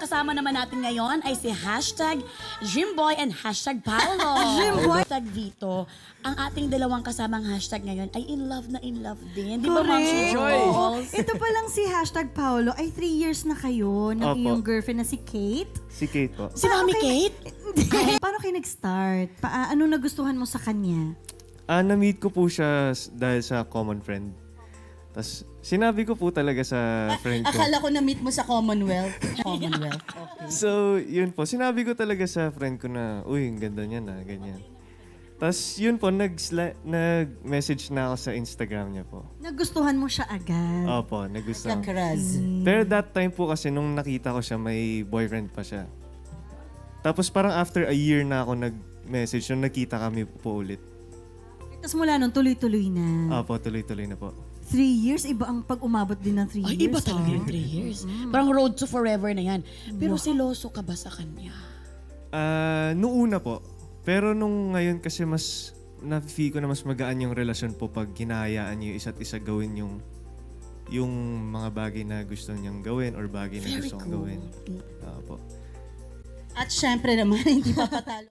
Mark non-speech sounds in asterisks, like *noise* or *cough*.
kasama naman natin ngayon ay si hashtag Jimboy and hashtag Paolo. *laughs* Jimboy. Hashtag Vito. Ang ating dalawang kasamang hashtag ngayon ay in love na in love din. Di ba, Ma'am Correct. Ito pa lang si hashtag Paolo ay three years na kayo ng Opo. iyong girlfriend na si Kate. Si Kate po. Si Mami Kate? Paano kayo nag-start? Pa, ano nagustuhan mo sa kanya? Ah, na-meet ko po siya s- dahil sa common friend. Tapos, sinabi ko po talaga sa friend ko. Akala ko na-meet mo sa Commonwealth. Commonwealth. *laughs* Okay. So, yun po. Sinabi ko talaga sa friend ko na, uy, ang ganda niya na, ganyan. Tapos, yun po, nag nag-message na ako sa Instagram niya po. Nagustuhan mo siya agad. Opo, nagustuhan. Kakraz. Pero that time po kasi, nung nakita ko siya, may boyfriend pa siya. Tapos, parang after a year na ako nag-message, nung nakita kami po ulit. Tapos mula nun, tuloy-tuloy na. Opo, tuloy-tuloy na po. Three years, iba ang pag-umabot din ng three Ay, years. iba talaga yung three years. Parang road to forever na yan. Pero siloso ka ba sa kanya? Ah, noong una po. Pero nung ngayon kasi mas na-feel ko na mas magaan yung relasyon po pag hinahayaan niyo isa't isa gawin yung yung mga bagay na gusto niyang gawin or bagay na Very gusto kong cool. gawin. Ah, po. At syempre naman, *laughs* hindi pa patalo.